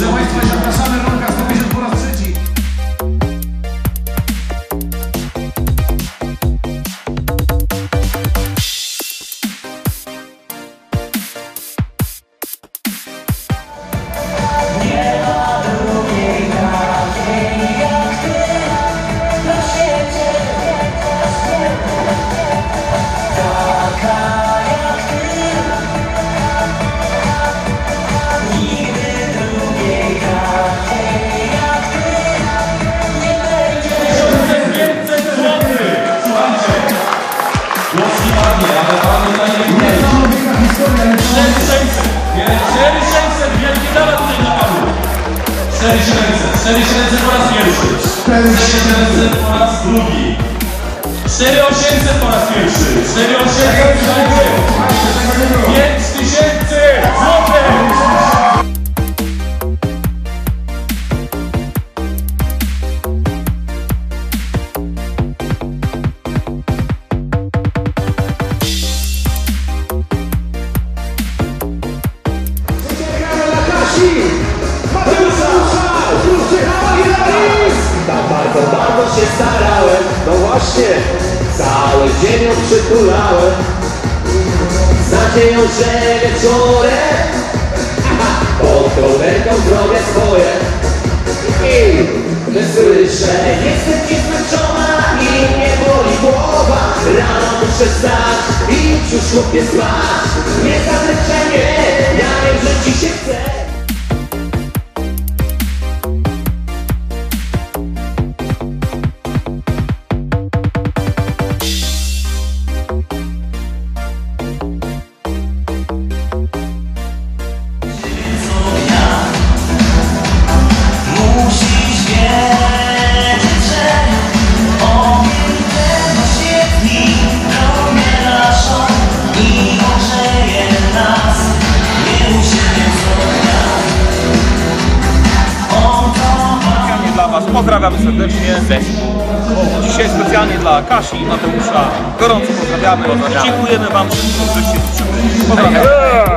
Não é mais. Cztery tysiące po raz pierwszy. Cztery tysiące po raz drugi. 4800 po raz pierwszy. 4800 złotych. 5000 złotych. No właśnie, całe ziemią przytulałem. Z nadzieją, że wieczorem? Pod kołderką zrobię swoje. I wysłyszę Jestem ci zmęczona i mnie boli głowa. Rano muszę stać i już chłopie spać Nie zadręczenie, Pozdrawiamy serdecznie. Dzisiaj specjalnie dla Kasi i Mateusza gorąco pozdrawiamy. Dziękujemy Wam wszystkim, że się przybyli. Pozdrawiamy.